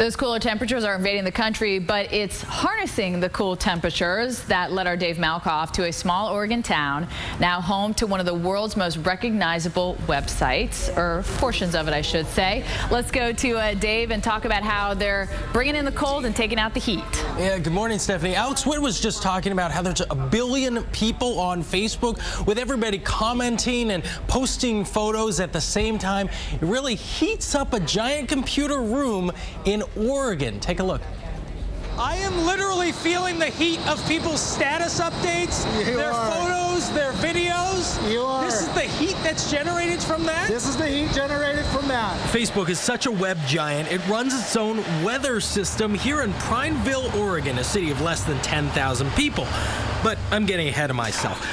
Those cooler temperatures are invading the country, but it's harnessing the cool temperatures that led our Dave Malkoff to a small Oregon town, now home to one of the world's most recognizable websites, or portions of it, I should say. Let's go to uh, Dave and talk about how they're bringing in the cold and taking out the heat. Yeah, good morning, Stephanie. Alex Witt was just talking about how there's a billion people on Facebook with everybody commenting and posting photos at the same time. It really heats up a giant computer room in Oregon. Take a look. I am literally feeling the heat of people's status updates, you their are. photos, their videos. You are. This is the heat that's generated from that? This is the heat generated from that. Facebook is such a web giant, it runs its own weather system here in Prineville, Oregon, a city of less than 10,000 people. But I'm getting ahead of myself.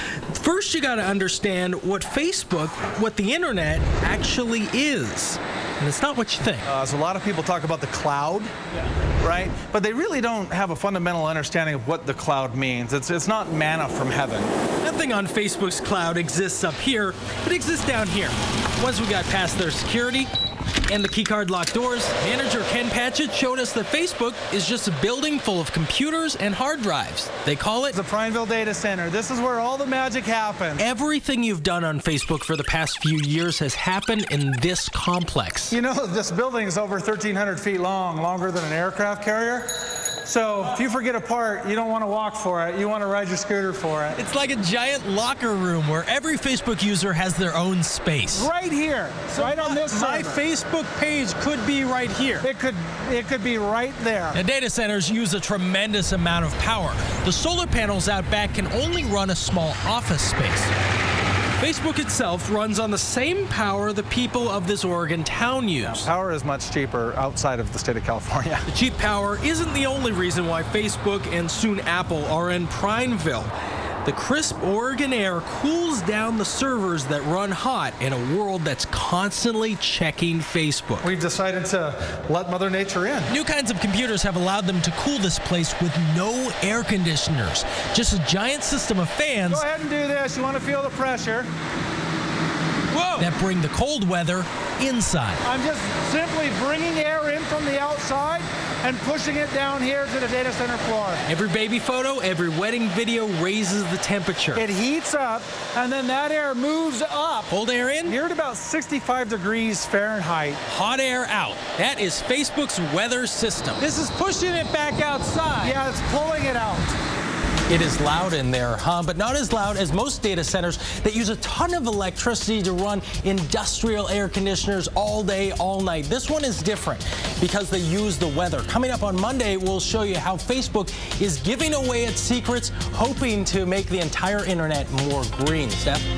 First, you got to understand what Facebook, what the internet actually is. And it's not what you think. Uh, so a lot of people talk about the cloud, right? But they really don't have a fundamental understanding of what the cloud means. It's, it's not manna from heaven. Nothing on Facebook's cloud exists up here, it exists down here. Once we got past their security and the keycard locked doors, manager Ken Patchett showed us that Facebook is just a building full of computers and hard drives. They call it The Prineville Data Center. This is where all the magic happens. Everything you've done on Facebook for the past few years has happened in this complex. You know, this building is over 1,300 feet long, longer than an aircraft carrier. So if you forget a part, you don't want to walk for it. You want to ride your scooter for it. It's like a giant locker room where every Facebook user has their own space. Right here, right on this My server. Facebook page could be right here. It could, it could be right there. Now, data centers use a tremendous amount of power. The solar panels out back can only run a small office space. Facebook itself runs on the same power the people of this Oregon town use. Power is much cheaper outside of the state of California. The cheap power isn't the only reason why Facebook and soon Apple are in Prineville. The crisp Oregon air cools down the servers that run hot in a world that's constantly checking Facebook. We've decided to let Mother Nature in. New kinds of computers have allowed them to cool this place with no air conditioners, just a giant system of fans Go ahead and do this. You want to feel the pressure. Whoa! that bring the cold weather inside. I'm just simply bringing air in from the outside and pushing it down here to the data center floor. Every baby photo, every wedding video raises the temperature. It heats up, and then that air moves up. Cold air in, You're at about 65 degrees Fahrenheit. hot air out. That is Facebook's weather system. This is pushing it back outside. Yeah, it's pulling it out. It is loud in there, huh? But not as loud as most data centers that use a ton of electricity to run industrial air conditioners all day, all night. This one is different because they use the weather. Coming up on Monday, we'll show you how Facebook is giving away its secrets, hoping to make the entire internet more green. Steph?